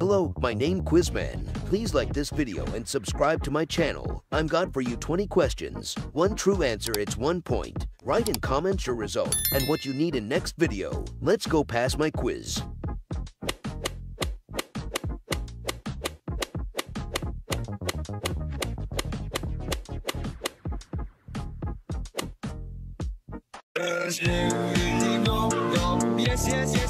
Hello, my name Quizman. Please like this video and subscribe to my channel. I'm got for you 20 questions. One true answer, it's one point. Write in comments your result and what you need in next video. Let's go past my quiz. Yes, yes, yes,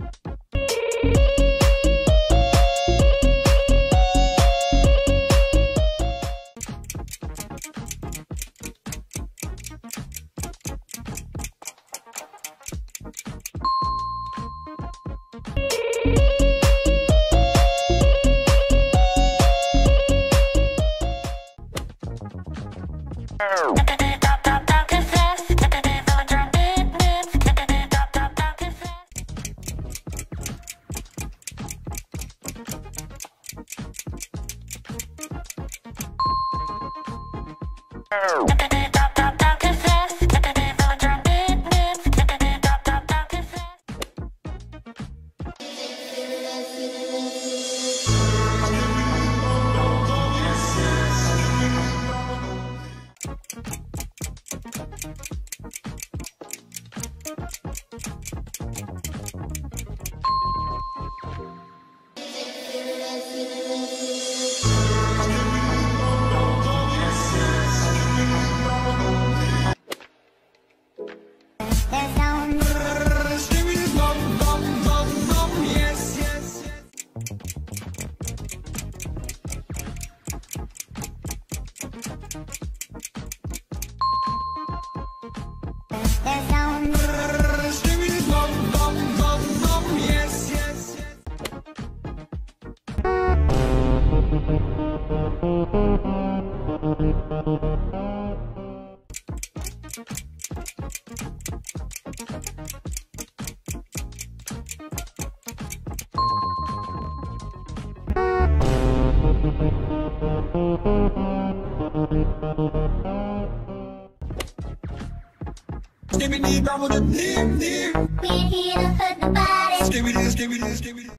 yes. Yes, Skibidi bobble the dim dim. We ain't here to hurt nobody. Skibidi skibidi skibidi.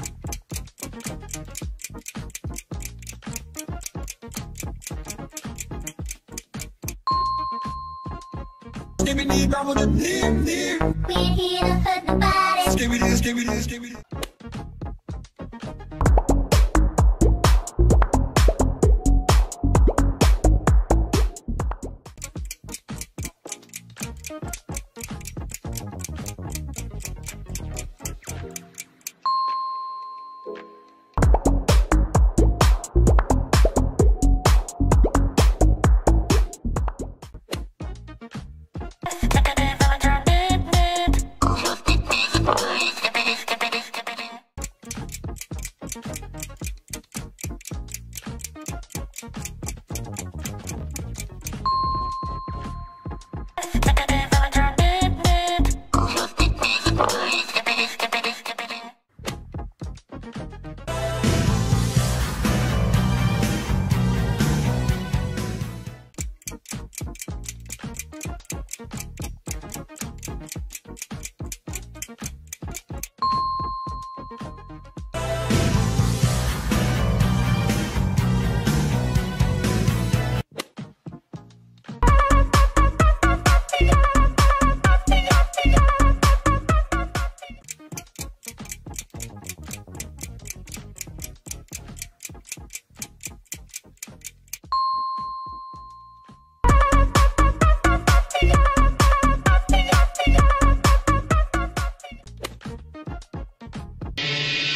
Skibidi bobble the dim dim. We ain't here to hurt nobody. Skibidi skibidi skibidi.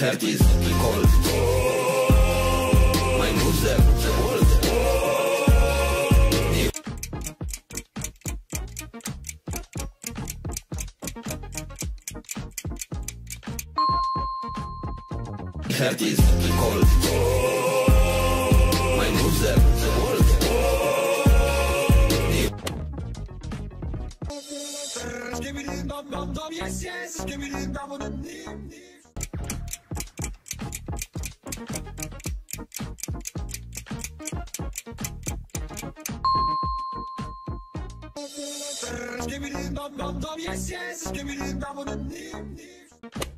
Hertis Gold. Mein Muster Gold. Hertis Gold. Mein Muster Gold. Skibidi dum dum dum, yes yes. Skibidi dum dum dim dim. Skibidi dum dum dum, yes yes. Skibbity dum dum dim